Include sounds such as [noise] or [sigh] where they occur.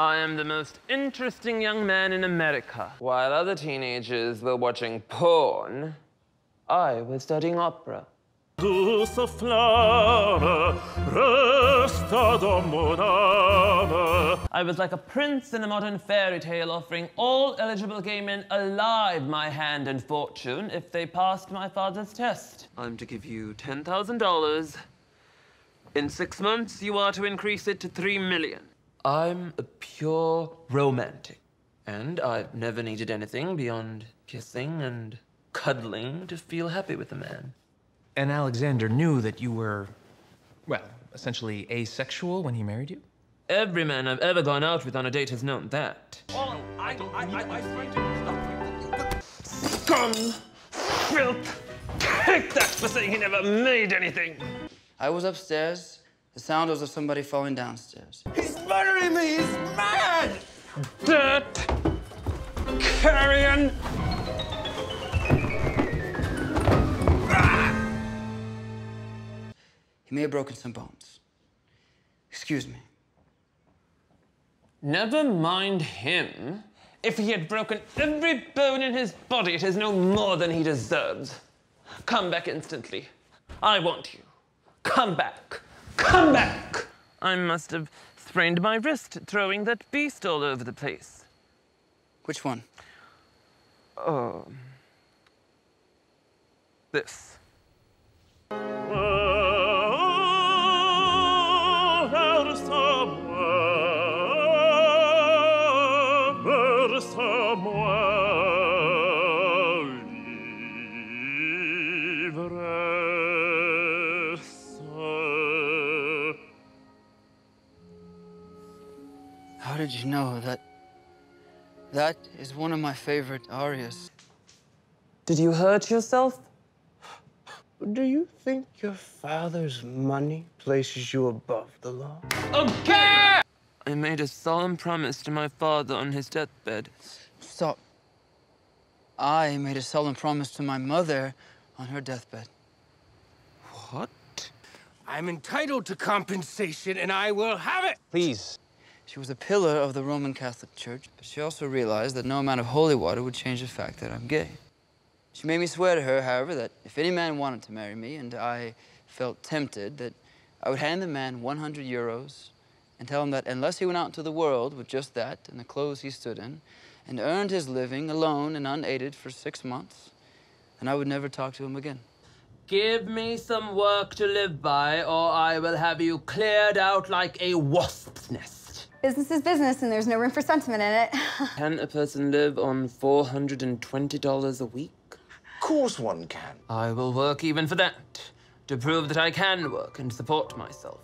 I am the most interesting young man in America. While other teenagers were watching porn, I was studying opera. I was like a prince in a modern fairy tale, offering all eligible gay men alive my hand and fortune if they passed my father's test. I'm to give you $10,000. In six months, you are to increase it to three million. I'm a pure romantic, and I've never needed anything beyond kissing and cuddling to feel happy with a man. And Alexander knew that you were, well, essentially asexual when he married you? Every man I've ever gone out with on a date has known that. Oh, I, I, I, I find it. Scum! Filth! Take that for saying he never made anything! I was upstairs. The sound was of somebody falling downstairs. He's murdering me! He's mad! Dirt! Carrion! He may have broken some bones. Excuse me. Never mind him. If he had broken every bone in his body, it is no more than he deserves. Come back instantly. I want you. Come back. Come back! I must have sprained my wrist throwing that beast all over the place. Which one? Oh. This. How did you know that that is one of my favorite arias? Did you hurt yourself? Do you think your father's money places you above the law? Okay! I made a solemn promise to my father on his deathbed. Stop. I made a solemn promise to my mother on her deathbed. What? I'm entitled to compensation, and I will have it! Please. She was a pillar of the Roman Catholic Church, but she also realized that no amount of holy water would change the fact that I'm gay. She made me swear to her, however, that if any man wanted to marry me and I felt tempted, that I would hand the man 100 euros and tell him that unless he went out into the world with just that and the clothes he stood in and earned his living alone and unaided for six months, then I would never talk to him again. Give me some work to live by, or I will have you cleared out like a wasp's nest. Business is business, and there's no room for sentiment in it. [laughs] Can a person live on $420 a week? Of course one can. I will work even for that, to prove that I can work and support myself.